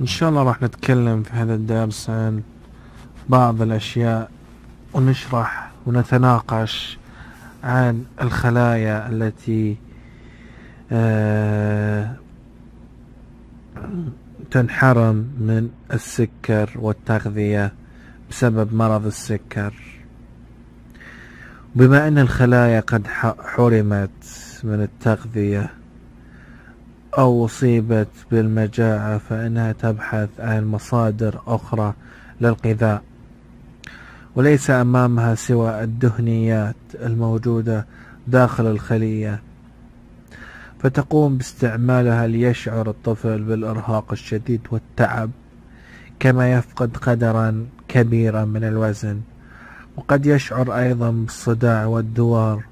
إن شاء الله راح نتكلم في هذا الدرس عن بعض الأشياء ونشرح ونتناقش عن الخلايا التي آه، تنحرم من السكر والتغذية بسبب مرض السكر. بما أن الخلايا قد حرمت من التغذية أو أصيبت بالمجاعة فإنها تبحث عن مصادر أخرى للغذاء. وليس أمامها سوى الدهنيات الموجودة داخل الخلية. فتقوم باستعمالها ليشعر الطفل بالإرهاق الشديد والتعب كما يفقد قدرا كبيرا من الوزن. وقد يشعر أيضا بالصداع والدوار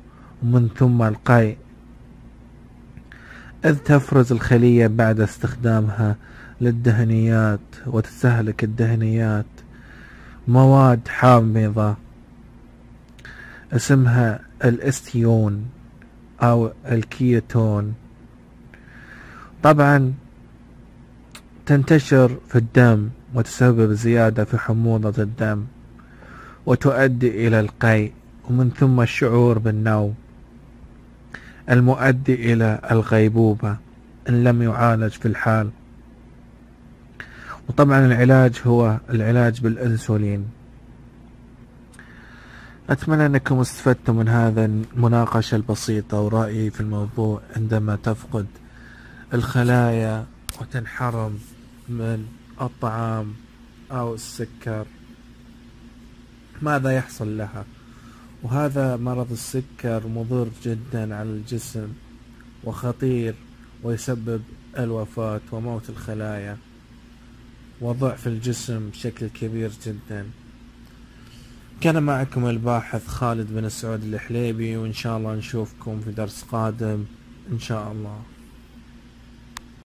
ومن ثم القيء. إذ تفرز الخلية بعد استخدامها للدهنيات وتستهلك الدهنيات. مواد حامضة اسمها الاستيون أو الكيتون طبعا تنتشر في الدم وتسبب زيادة في حموضة الدم وتؤدي إلى القيء ومن ثم الشعور بالنوم. المؤدي إلى الغيبوبة إن لم يعالج في الحال. وطبعا العلاج هو العلاج بالأنسولين. أتمنى أنكم استفدتم من هذا المناقشة البسيطة ورأيي في الموضوع عندما تفقد الخلايا وتنحرم من الطعام أو السكر. ماذا يحصل لها؟ وهذا مرض السكر مضر جدا على الجسم وخطير ويسبب الوفاة وموت الخلايا وضعف الجسم بشكل كبير جدا. كان معكم الباحث خالد بن سعود الحليبي وإن شاء الله نشوفكم في درس قادم إن شاء الله.